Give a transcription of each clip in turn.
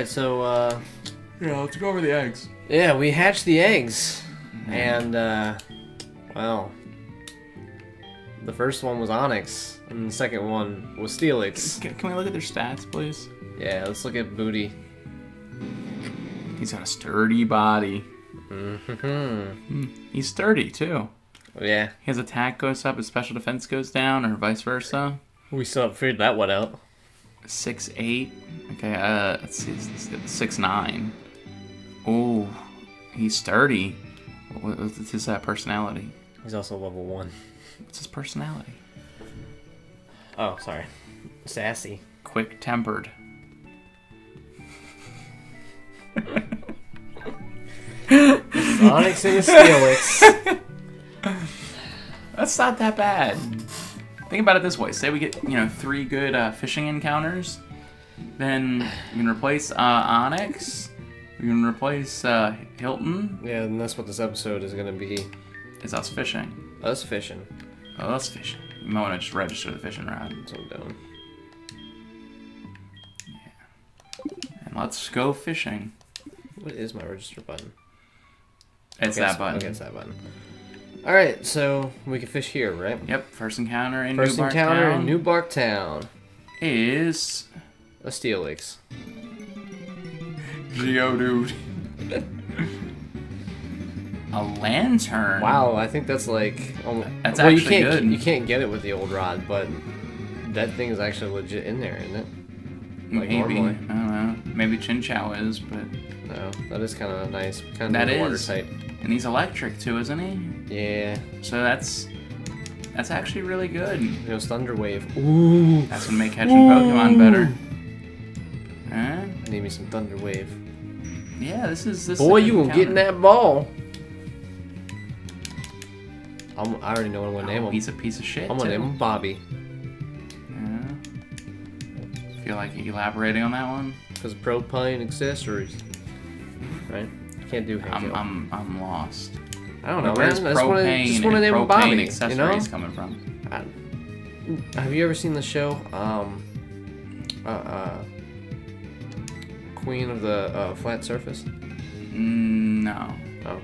right, so uh, Yeah, let's go over the eggs. yeah, we hatched the eggs, and uh, well, the first one was Onix, and the second one was Steelix. Can, can we look at their stats, please? Yeah, let's look at Booty. He's got a sturdy body. Mm-hmm. He's sturdy too. Yeah, His attack goes up, his special defense goes down, or vice versa. we still haven't figured that one out. Six eight. Okay, uh, let's see, let's see, six nine. Oh, he's sturdy. What's his uh, personality? He's also level one. What's his personality? Oh, sorry, sassy. Quick tempered. Onix and Steelix. That's not that bad. Think about it this way: say we get you know three good uh, fishing encounters, then you can replace uh, Onix. We can replace uh, Hilton. yeah, and that's what this episode is gonna be. Is us fishing? Us fishing. Oh, that's fishing. You might want to just register the fishing rod. That's what I'm doing. And let's go fishing. What is my register button? It's Okay, that so- button. Okay, it's that button. All right, so we can fish here, right? Yep, first encounter in First New encounter Barktown in New Bark Town is A Steelix. Geodude. A Lanturn. Wow, I think that's like. Um, That's well, you can't good. you can't get it with the old rod, but that thing is actually legit in there, isn't it? Like Maybe. normally. I don't know. Maybe Chinchou is, but No, that is kind of nice. Kind That of water type. And he's electric too, isn't he? Yeah, So that's that's actually really good. it was Thunder Wave. Ooh, That's gonna make catching Pokemon better. Huh? I need me some Thunder Wave. Yeah, this is this. Boy, you gonna get in that ball. I'm, I already know what I'm gonna name Oh, him. he's a piece of shit. I'm gonna name him Bobby Yeah. Feel like elaborating on that one? because propane accessories. Right? Can't do Hank I'm I'm I'm lost. I don't know, Where's man. I just wanna- propane just want to and name propane Bobby. You know? coming from? I- have you ever seen the show? Um, uh, uh, Queen of the uh, Flat Surface. Mm, no. Oh,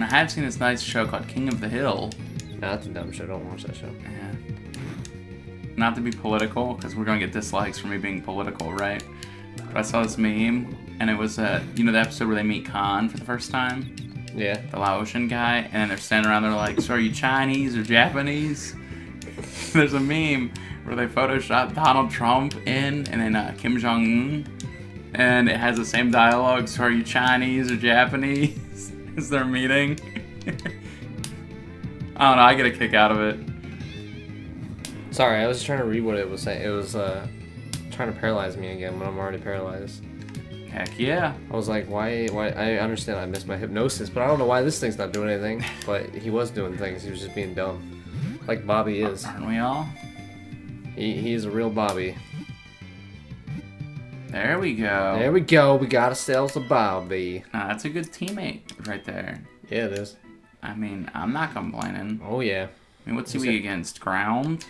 I have seen this nice show called King of the Hill. no, that's a dumb show. Don't watch that show. Yeah. Not to be political, because we're gonna get dislikes for me being political, right? But I saw this meme, and it was uh, you know the episode where they meet Khan for the first time, Yeah. the Laotian guy, and then they're standing around, they're like, "So are you Chinese or Japanese?" There's a meme where they Photoshop Donald Trump in, and then uh, Kim Jong Un, and it has the same dialogue. So are you Chinese or Japanese? Is they're meeting. I don't know. I get a kick out of it. Sorry, I was just trying to read what it was saying. It was uh, trying to paralyze me again when I'm already paralyzed. Heck yeah. I was like, why? Why? I understand I missed my hypnosis, but I don't know why this thing's not doing anything. But he was doing things. He was just being dumb, like Bobby is. Aren't we all? He, he's a real Bobby. There we go. There we go. We got ourselves a Bobby. Nah, that's a good teammate right there. Yeah, it is. I mean, I'm not complaining. Oh yeah. I mean, what's he weak against? Ground?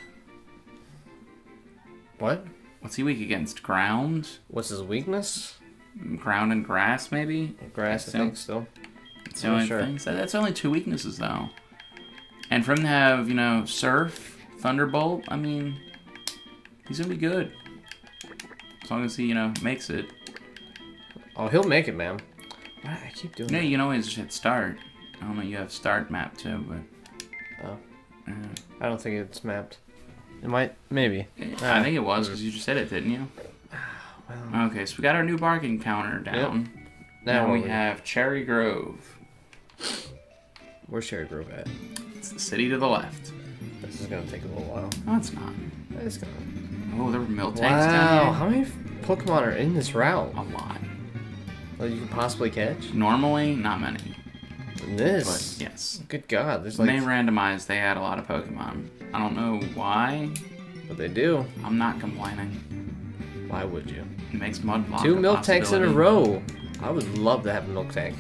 What? What's he weak against? Ground? What's his weakness? Ground and grass, maybe? Grass, I So- think. Still. That's I'm only sure. things. That's only two weaknesses, though. And for him to have, you know, Surf, Thunderbolt, I mean, he's gonna be good. As long as he, you know, makes it. Oh, he'll make it, man. Why I keep doing Yeah, that? you can always hit start. I don't know, you have start map too, but. Oh. Yeah. I don't think it's mapped. It might. Maybe. I think it was hmm. because you just said it, didn't you? Well, Okay, so we got our new bark encounter down. Now, now we have Cherry Grove. Where's Cherry Grove at? It's the city to the left. This is gonna take a little while. No, it's not. It's gonna. Oh, there were Miltanks Wow. down How many Pokemon are in this route. A lot. that you can possibly catch? Normally, not many. In But this. yes. Good God. There's When like. they randomized, they had a lot of Pokemon. I don't know why. But they do. I'm not complaining. Why would you? Makes Mudblock Two a Miltanks in a row. I would love to have a Miltank.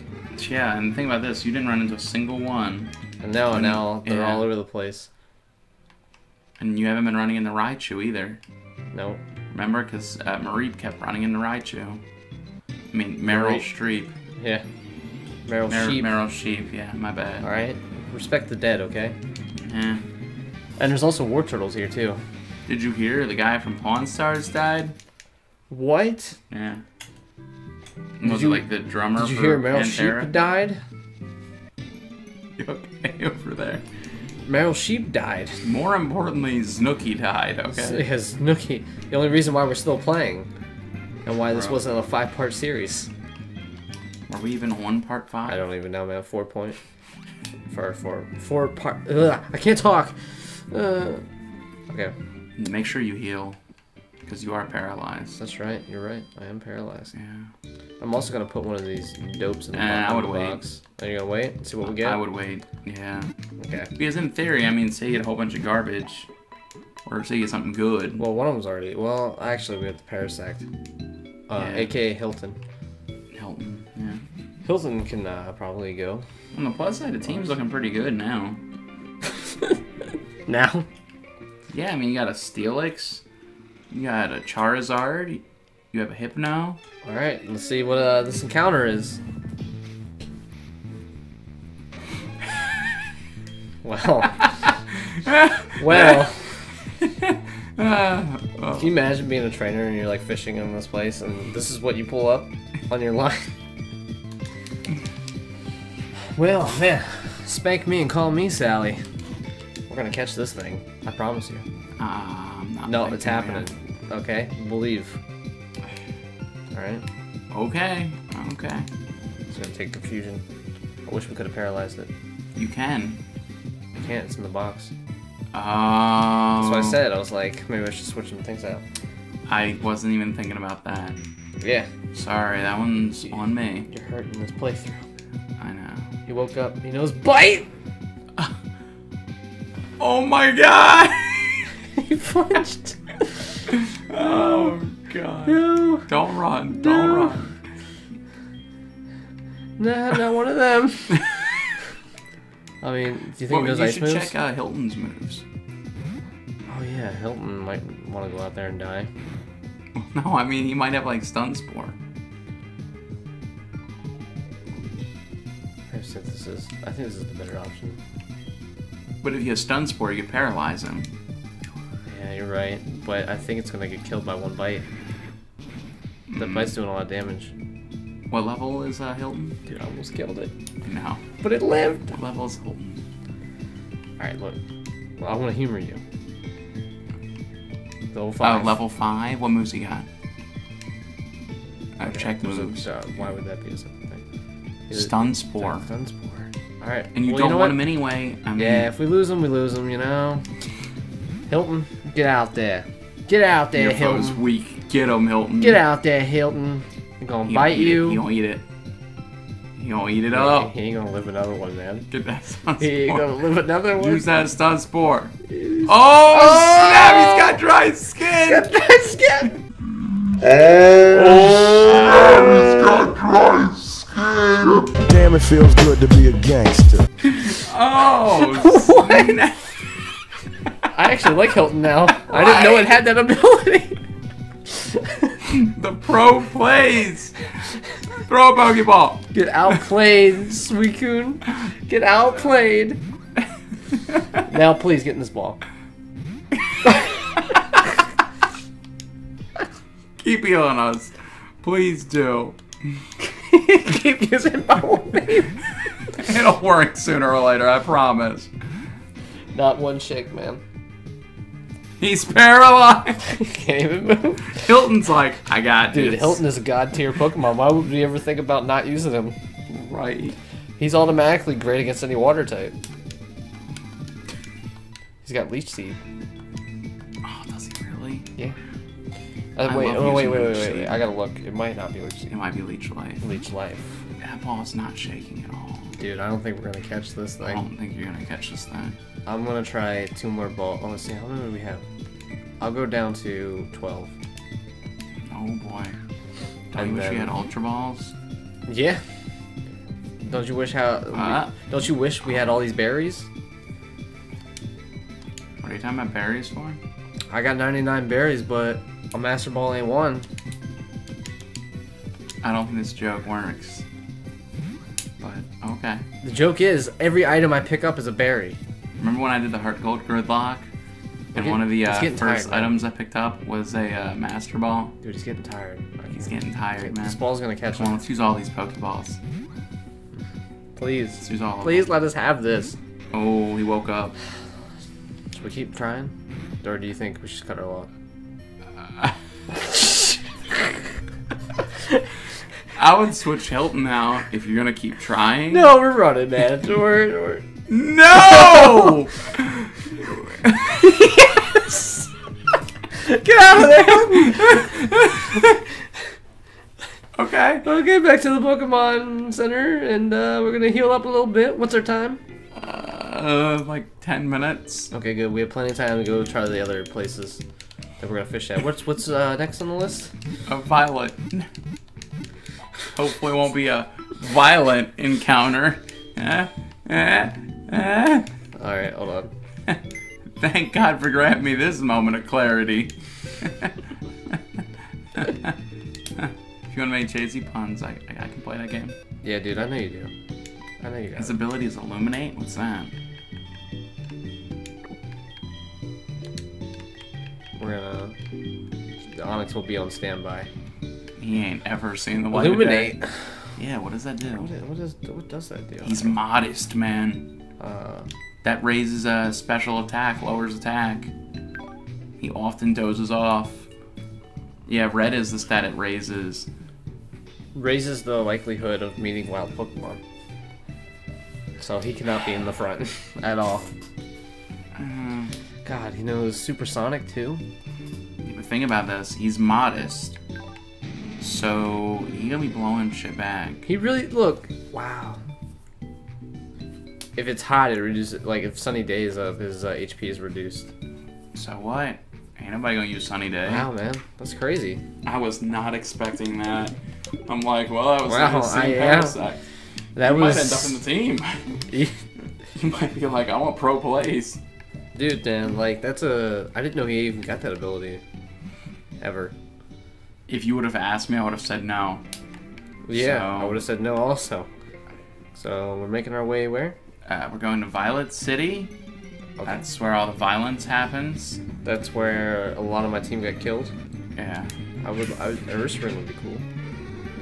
Yeah, and think about this. You didn't run into a single one. And now, now they're yeah. all over the place. And you haven't been running into Raichu either. No. Remember? Because uh, Mareep kept running into Raichu. I mean, Meryl. Streep. Yeah. Meryl Mer- Sheep. Meryl Sheep, yeah, my bad. Alright. Respect the dead, okay? Yeah. And there's also Wartortles here too. Did you hear the guy from Pawn Stars died? What? Yeah. Did Was you- it like the drummer Did you hear Meryl? Sheep died? You okay over there? Meryl Sheep died. More importantly, Snooki died, okay? Yes, Nookie. The only reason why we're still playing. And why this Bro. wasn't a five part series. Are we even on part five? I don't even know, man. Four point. For four four part. Ugh, I can't talk. Uh, okay, Make sure you heal, because you are paralyzed. that's right. You're right. I am paralyzed. Yeah. I'm also gonna put one of these dopes in the, Eh, I would wait. box. Are you gonna wait and see what we get? I would wait. Yeah. Okay. Because in theory, I mean, say you get a whole bunch of garbage, or say you get something good. Well, one of them's already. Well, actually, we have the Parasect. Uh, Yeah. AKA Hilton. Hilton. Yeah. Hilton can uh, probably go On the plus side, the team's looking pretty good now. now. Yeah, I mean, you got a Steelix, you got a Charizard, you have a Hypno. All right, let's see what uh, this encounter is. Well, well. Ah, oh. Can you imagine being a trainer and you're like fishing in this place and this is what you pull up on your line? Well, man, spank me and call me Sally. We're gonna catch this thing. I promise you. Ah, I'm not No, it's happening. Okay, believe. All right. Okay, okay. it's gonna take confusion. I wish we could have paralyzed it. You can. We can't. It's in the box. Oh. That's what I oh. said. I was like, maybe I should switch some things out. I wasn't even thinking about that. Yeah, Sorry, that one's on me. you're hurting this playthrough. I know. He woke up. He knows bite. Oh my god! he flinched. oh god. No. Don't run, don't No. run. Nah, not one of them. I mean, do you think Well, he knows you should check uh, Hilton's moves. Oh yeah, Hilton might want to go out there and die. No, I mean he might have like stun spore. I think this is. I think this is the better option. But if you have stun spore, you could paralyze him. Yeah, you're right. But I think it's gonna get killed by one bite. The Mm. bite's doing a lot of damage. What level is uh, Hilton? Dude, I almost killed it. No. But it lived. What level is Hilton? All right, look. Well, I want to humor you. Level Oh, five. level five. What moves he got? I've Okay, checked there's a- moves. uh, why would that be a separate thing? Is it- Stun spore. Stun spore. All right. And you well, don't know want what? him anyway. I mean, Yeah, if we lose him, we lose him. You know. Hilton, get out there. Get out there, your foe's Hilton. weak. Get him, Hilton. Get out there, Hilton. He gonna He bite gonna it. you. He gonna eat it. He gonna eat it He- up. He ain't gonna live another one, man. Get that stun spore. He ain't gonna live another one. Use that stun spore. Oh, Oh! snap! He's got dry skin. Get that oh, skin. Damn, it feels good to be a gangster. Oh, snap. I actually like Hilton now. I didn't know it had that ability. the pro plays. Throw a Pokeball. Get outplayed, Suicune. Get outplayed. Now, please get in this ball. Keep healing us. Please do. Keep using my name. It'll work sooner or later, I promise. Not one shake, man. He's paralyzed. Can't even move. Hilton's like, I got Dude, this. Hilton is a god tier Pokemon. Why would we ever think about not using him? Right. He's automatically great against any water type. He's got Leech Seed. Oh, does he really? Yeah. Uh, wait, oh, wait, using wait, wait, wait, wait. I gotta look. It might not be Leech Seed. It might be Leech Life. Leech Life. That ball's not shaking at all. Dude, I don't think we're gonna catch this thing. I don't think you're gonna catch this thing. I'm gonna try two more balls. Oh, let's see, how many do we have? I'll go down to 12. Oh boy. Don't you wish then- had Ultra Balls? Yeah. Don't you wish how? Uh. don't you wish we had all these berries? What are you talking about berries for? I got 99 berries, but a Master Ball ain't one. I don't think this joke works. But okay. The joke is, every item I pick up is a berry. Remember when I did the heart gold gridlock? And one of the uh, first tired, man. items I picked up was a uh, master ball. Dude, he's getting tired. He's getting tired, man. This ball's gonna catch Come on, him. let's use all these Pokeballs. Please. Let's use all of Please let us have this. Oh, he woke up. Should we keep trying? Or do you think we should cut our lot? I would switch Hilton now if you're gonna keep trying. No, we're running, man. We're, we're... No! Get out of there! okay. okay, back to the Pokemon Center, and uh, we're gonna heal up a little bit. What's our time? Uh, like 10 minutes. Okay, good. We have plenty of time to go try the other places that we're gonna fish at. What's what's uh, next on the list? A violet. Hopefully, it won't be a violent encounter. Eh, eh, eh. All right, hold on. Thank God for granting me this moment of clarity. if you want to make chasey puns, I, I, I can play that game. Yeah, dude, I know you do. I know you got His it. ability is Illuminate? What's that? We're gonna. The Onix will be on standby. He ain't ever seen the light Illuminate. Yeah, what does that do? What is, what is what does that do? He's modest, man. Uh, That raises a special attack, lowers attack. He often dozes off. Yeah, red is the stat it raises. raises the likelihood of meeting wild Pokemon. So he cannot be in the front at all. Uh, God, he knows Supersonic too. the thing about this, he's modest. So he gonna be blowing shit back. He really look. Wow. If it's hot, it reduces. Like if sunny days of his uh, HP is reduced. So what? Ain't nobody gonna use Sunny Day. Wow, man, that's crazy. I was not expecting that. I'm like, well, I was Wow, in the same I am. parasite. That You was. might end up in the team. you might be like, I want pro plays. Dude, Dan, like that's a. I didn't know he even got that ability. Ever. If you would have asked me, I would have said no. Yeah, So- I would have said no also. So we're making our way where? Uh, we're going to Violet City. Okay. That's where all the violence happens. That's where a lot of my team got killed. Yeah. I would. I would Ursaring would be cool.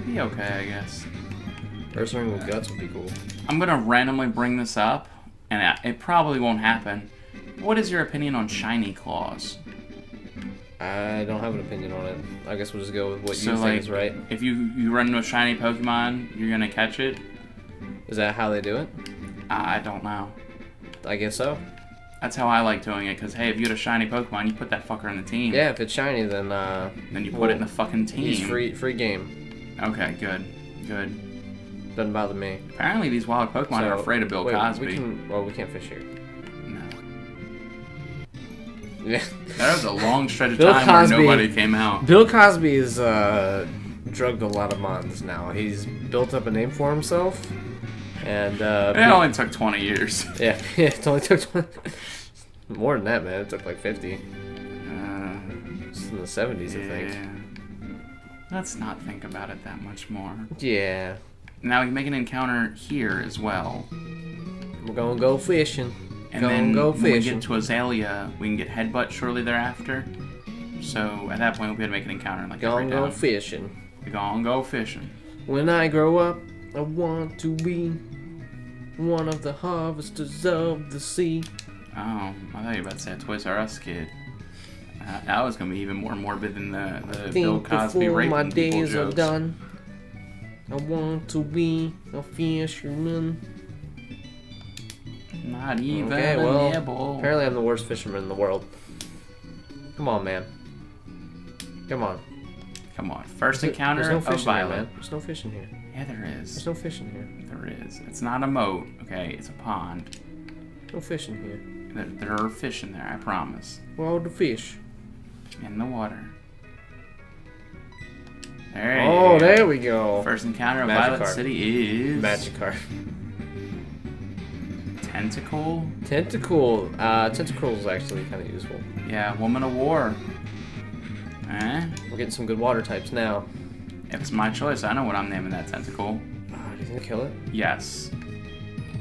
Be okay, I guess. Ursaring with guts would be cool. I'm gonna randomly bring this up, and it- probably won't happen. What is your opinion on shiny clause? I don't have an opinion on it. I guess we'll just go with what So, you think is right. If you you run into a shiny Pokemon, you're gonna catch it. Is that how they do it? I don't know. I guess so. That's how I like doing it. Cause hey, if you had a shiny Pokemon, you put that fucker in the team. Yeah, if it's shiny, then uh, Then you put Well, it in the fucking team. free. Free game. Okay, good, good. Doesn't bother me. Apparently, these wild Pokemon are afraid of Bill wait, Cosby. We can. Well, we can't fish here. No. Yeah. There was a long stretch of Bill time Cosby- where nobody came out. Bill Cosby is uh, drugged a lot of mons now. He's built up a name for himself, and uh, It only took 20 years. yeah, it only took 20, more than that, man. It took like fifty. Uh, It's in the seventies, I think. Let's not think about it that much more. Yeah, Now we can make an encounter here as well. we're gonna go fishing. And gonna then go when we get to Azalea, we can get Headbutt shortly thereafter. So at that point, we'll be able to make an encounter like Gonna go fishing. We're gonna go fishing. When I grow up, I want to be one of the harvesters of the sea. Oh, I thought you were about to say a Toys R Us kid. Uh, that was gonna be even more morbid than the, the Bill Think Cosby before raping my days are done, I want to be a fisherman. Not even Okay, well, nibble. apparently I'm the worst fisherman in the world. Come on, man. Come on. Come on, first There's- encounter no of fish in here, Violet. man. There's no fish in here. Yeah, there is. There's no fish in here. There is. It's not a moat, okay? It's a pond. No fish in here. There, there are fish in there, I promise. Are the fish? In the water. There you Oh, there we go. First encounter of Magikarp. Violet City is Magikarp. Tentacool. Tentacool. Uh, Tentacool is actually kind of useful. Yeah, Woman of War. Eh? We're getting some good water types now. If it's my choice, I know what I'm naming that Tentacool. Oh, think he'll kill it? Yes.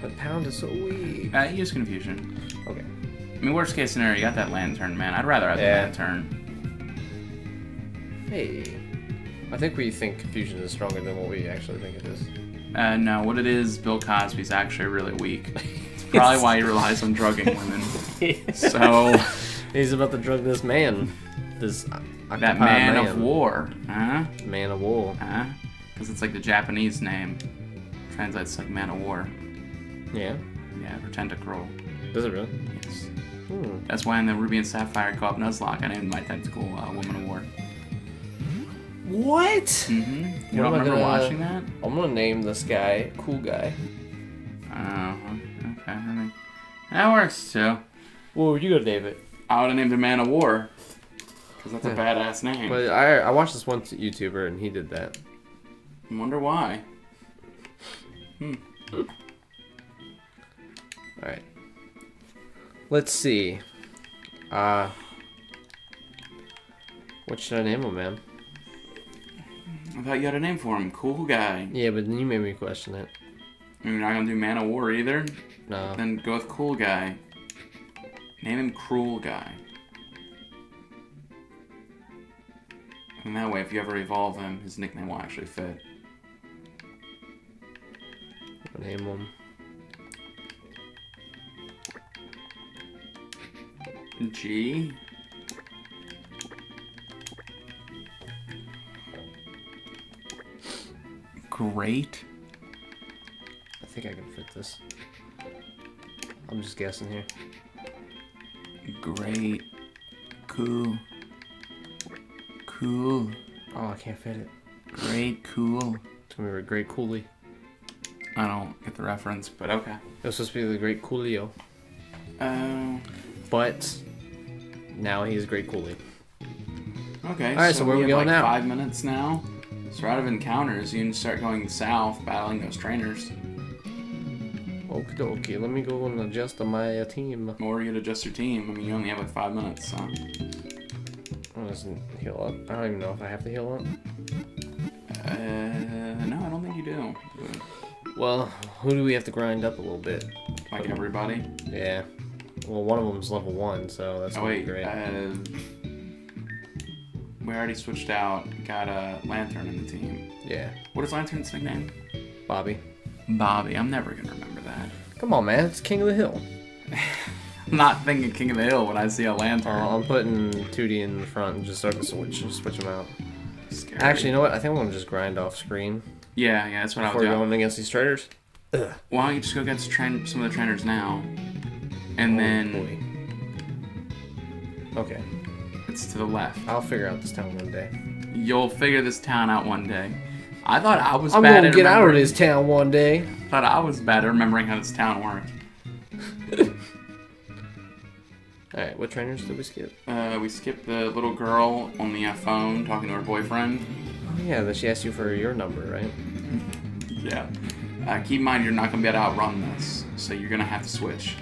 But Pound is so weak. Uh, use confusion. Okay. I mean, worst case scenario, you got that Lanturn, man. I'd rather have Yeah. the Lanturn. Hey. I think we think confusion is stronger than what we actually think it is. Uh, no, what it is, Bill Cosby's actually really weak. It's probably why he relies on drugging women. So, He's about to drug this man. This that man, of war, huh? Man of war. Huh? Because it's like the Japanese name. Translates like man of war. Yeah. Yeah, for tentacruel. Does it really? Yes. Hmm. That's why in the Ruby and Sapphire co-op Nuzlocke, I named my Tentacool uh, Woman of War. What? Mm-hmm. You What don't remember gonna- watching that? I'm gonna name this guy Cool Guy. Oh, okay. That works too. Whoa, you gonna name it? I would have named him Man of War. Because that's a badass name. But I I watched this one YouTuber and he did that. I wonder why. Hmm. All right. Let's see. Uh. What should I name him, man? I thought you had a name for him. Cool guy. Yeah, but then you made me question it. You're not gonna do Man of War either? No. Then go with Cool Guy. Name him Cruel Guy. And that way, if you ever evolve him, his nickname will actually fit. Name him. G. Great. I think I can fit this. I'm just guessing here. Great. Cool. Cool. Oh, I can't fit it. Great. Cool. It's gonna be a great Coolie. I don't get the reference, but okay. It was supposed to be the great Coolio, Uh, but now he's great Coolie. okay. Alright, so where we have going like now? Five minutes now. So out of encounters, you can start going south, battling those trainers. Okie dokie, let me go and adjust my uh, team. Or you could adjust your team. I mean, you only have like five minutes, so. Oh, doesn't heal up. I don't even know if I have to heal up. Uh, no, I don't think you do. Well, who do we have to grind up a little bit? Like everybody. Yeah. Well, one of them's level one, so that's Oh wait, great. uh, we already switched out. Got a Lanturn in the team. yeah, What is Lanturn's nickname? Bobby. Bobby. I'm never gonna remember that. Come on, man. It's King of the Hill. I'm not thinking King of the Hill when I see a Lanturn. Uh, I'm putting 2D in the front and just start to switch, switch them out. Scary. Actually, you know what? I think I'm gonna just grind off screen yeah, yeah, that's what I before would do. going against these traders. Ugh. Why don't you just go get some, train- some of the trainers now, and then Boy. Okay, it's to the left. I'll figure out this town one day. You'll figure this town out one day. I thought I was I'm bad gonna at get out of this town one day. Thought I was bad at remembering how this town worked. All right, what trainers did we skip? Uh, we skipped the little girl on the uh, phone talking to her boyfriend. Oh yeah, that she asked you for your number, right? Yeah. Uh, keep in mind you're not gonna be able to outrun this, so you're gonna have to switch.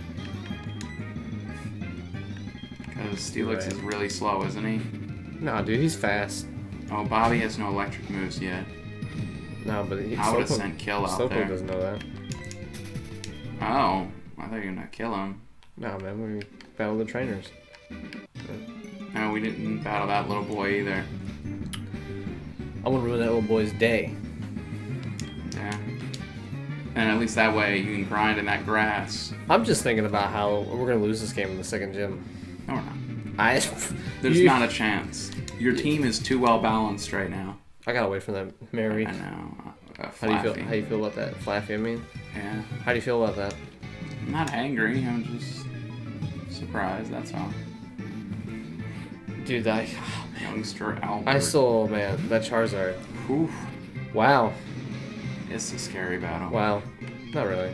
Because Steelix Right. is really slow, isn't he? No, dude, he's fast. Oh, Bobby has no electric moves yet. No, but he, I would have sent Kill out Slowpoke there. doesn't know that. Oh, I thought you were gonna kill him. No, man, we battle the trainers. No, we didn't battle that little boy either. I want to ruin that little boy's day. Yeah. And at least that way you can grind in that grass. I'm just thinking about how we're gonna lose this game in the second gym. No, we're not. I, There's you- not a chance. Your team is too well balanced right now. I gotta wait for that, Mary. I know. Uh, How do you feel? How do you feel about that, Flaaffy? I mean, Yeah. how do you feel about that? I'm not angry. I'm just surprised. That's all. Dude, I, Youngster Albert. I saw, man, that Charizard. Oof. Wow, It's a scary battle. wow, not really.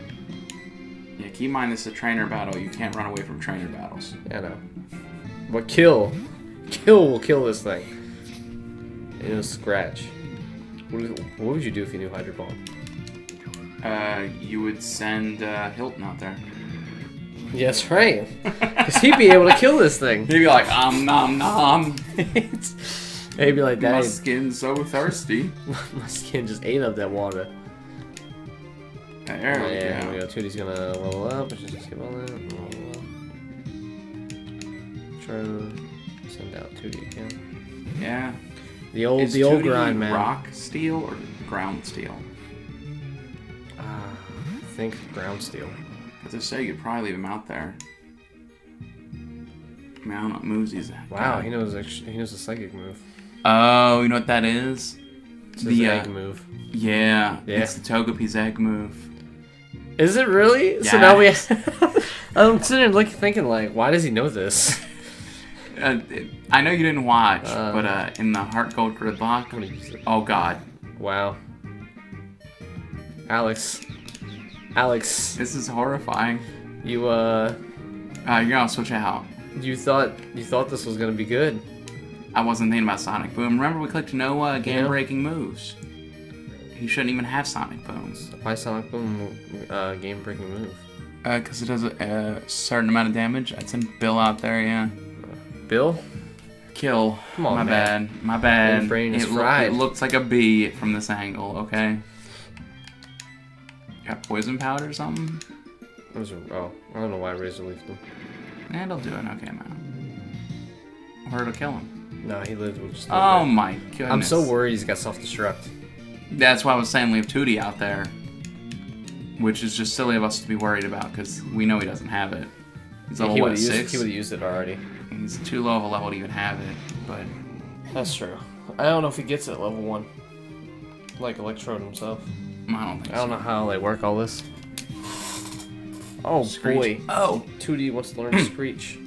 Yeah, keep in mind this is a trainer battle. You can't run away from trainer battles. Yeah, no. But kill, kill will kill this thing. In a scratch. What, is- what would you do if you knew Hydro Ball? Uh, you would send uh, Hilton out there. Yes, right. Because he'd be able to kill this thing. He'd be like, um, nom, nom. He'd be like, My skin's so thirsty. my skin just ate up that water. There we yeah, go. here we go. Tootie's gonna level up. Let's just skip all that. Level up. Try to send out Tootie again. Yeah. The old, Is the old Tootie grind, man. rock steel or ground steel? Ah, I think ground steel. Because if so, you could probably leave him out there. I mean, I don't know what moves he's at. Wow, he knows. ex- He knows the psychic move. Oh, you know what that is? It's The, uh, egg move. Yeah, Yeah. it's the Togepi's egg move. Is it really? So now we. I'm sitting there looking, thinking like, why does he know this? Uh, it- I know you didn't watch, Uh. but uh, in the Heart Gold Gridlock, I'm gonna use it. oh god, Wow. Alex. Alex, this is horrifying. you uh, Uh, you're gonna switch it out. you thought you thought this was gonna be good. I wasn't thinking about Sonic Boom. Remember, we clicked no uh, game-breaking moves. He shouldn't even have Sonic Boom. Why Sonic Boom uh, game breaking move? Uh, Because it does a, a certain amount of damage. I'd send Bill out there, yeah. Bill? Kill. Come on, My man. bad. My bad. Your brain is it, fried. it looks like a bee from this angle, okay? Got poison powder or something? Is it? Oh, I don't know why Razor leafed him. Eh, it'll do an okay amount. Or it'll kill him. No, he lived with just. Oh bit. my goodness. I'm so worried he's got self destruct. That's why I was saying leave Tootie out there. Which is just silly of us to be worried about, because we know he doesn't have it. He's level, he what, would used. six? He would have used it already. He's too low of a level to even have it, but That's true. I don't know if he gets it at level one. Like Electrode himself. I don't think I don't so. know how they work all this. Oh Screech. boy. Oh! 2D wants to learn Screech.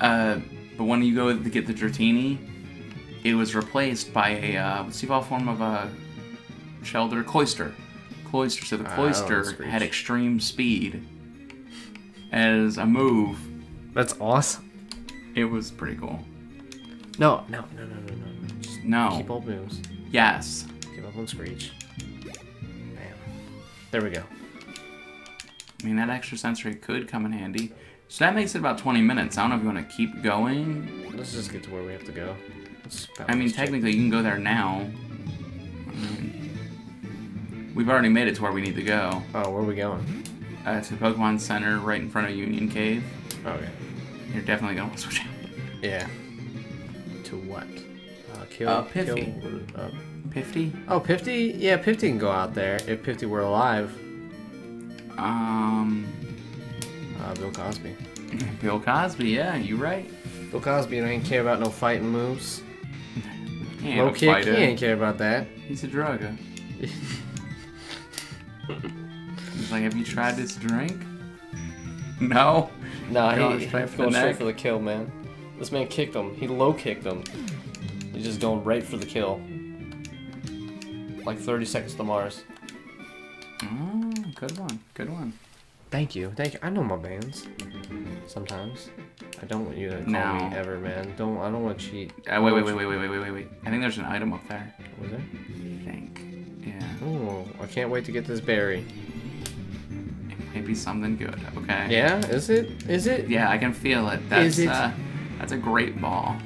Uh, but when you go to get the Dratini, it was replaced by a uh, what's the evolved form of a Shellder Cloyster. Cloyster. So the Ah, I don't know Cloyster had extreme speed as a move. That's awesome. It was pretty cool. No, no, no, no, no, no. no. Just No. keep old moves. Yes. Keep up on Screech. There we go. I mean that extra sensory could come in handy. So that makes it about 20 minutes. I don't know if you want to keep going. Let's just get to where we have to go. I mean, technically, you can go there now. We've already made it to where we need to go. Oh, where are we going? Uh, to the Pokemon Center, right in front of Union Cave. Okay. You're definitely want to switch out. Yeah. To what? Uh, kill. Uh. Kill, uh, Pifty? oh, Pifty? Yeah, Pifty can go out there if Pifty were alive. Um, Uh, Bill Cosby. Bill Cosby. Yeah, you right. Bill Cosby ain't care about no fighting moves. He ain't Low kick, fighter. he ain't care about that. He's a drugger. He's like, have you tried this drink? No. Nah, Going he, he's going straight neck. for the kill, man. This man kicked him. He low kicked him. He's just going right for the kill. Like 30 seconds to Mars. Oh, good one. Good one. Thank you. Thank you. I know my bands. Sometimes. I don't want you to call No. me ever, man. Don't. I don't want to cheat. Uh, wait, wait, wait, wait, wait, wait, wait, wait, wait. I think there's an item up there. Was there? I think. Yeah. Oh, I can't wait to get this berry. It might be something good. Okay. Yeah, is it? Is it? Yeah, I can feel it. That's Is it? uh, that's a great ball.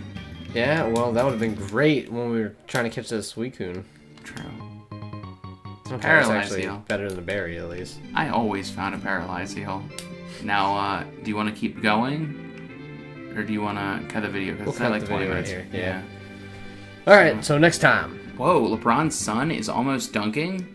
Yeah, well, that would have been great when we were trying to catch this Suicune. True. Okay, it's Paralyzed actually Heal. better than the berry, at least. I always found a paralyzed heal. Now, uh, do you want to keep going, or do you want to cut the video? Because We'll cut like the 20 video right minutes. here, yeah. All right, so next time. Whoa, LeBron's son is almost dunking.